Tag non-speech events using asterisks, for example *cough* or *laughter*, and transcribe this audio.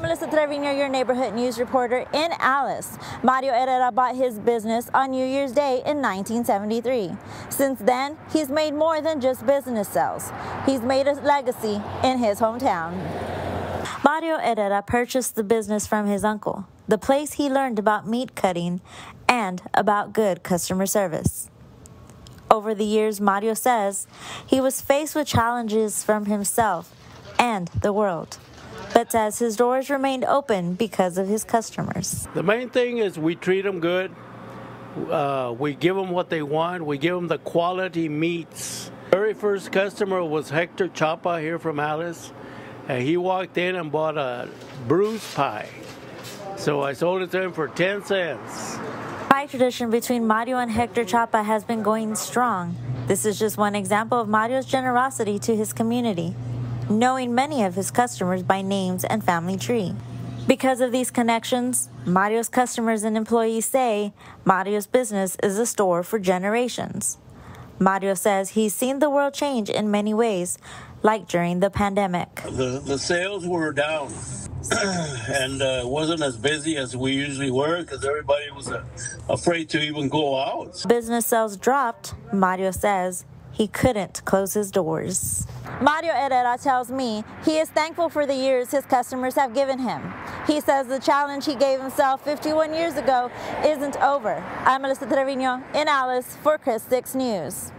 I'm Melissa Trevino, your neighborhood news reporter in Alice. Mario Herrera bought his business on New Year's Day in 1973. Since then, he's made more than just business sales. He's made a legacy in his hometown. Mario Herrera purchased the business from his uncle, the place he learned about meat cutting and about good customer service. Over the years, Mario says he was faced with challenges from himself and the world, but says his doors remained open because of his customers. The main thing is we treat them good. Uh, we give them what they want. We give them the quality meats. Very first customer was Hector Chapa here from Alice. And he walked in and bought a bruise pie. So I sold it to him for 10 cents. Pie tradition between Mario and Hector Chapa has been going strong. This is just one example of Mario's generosity to his community, knowing many of his customers by names and family tree. Because of these connections, Mario's customers and employees say Mario's business is a store for generations. Mario says he's seen the world change in many ways, like during the pandemic. The, the sales were down *clears throat* and uh, wasn't as busy as we usually were because everybody was uh, afraid to even go out. Business sales dropped, Mario says. He couldn't close his doors. Mario Herrera tells me he is thankful for the years his customers have given him. He says the challenge he gave himself 51 years ago isn't over. I'm Melissa Trevino in Alice for KRIS 6 News.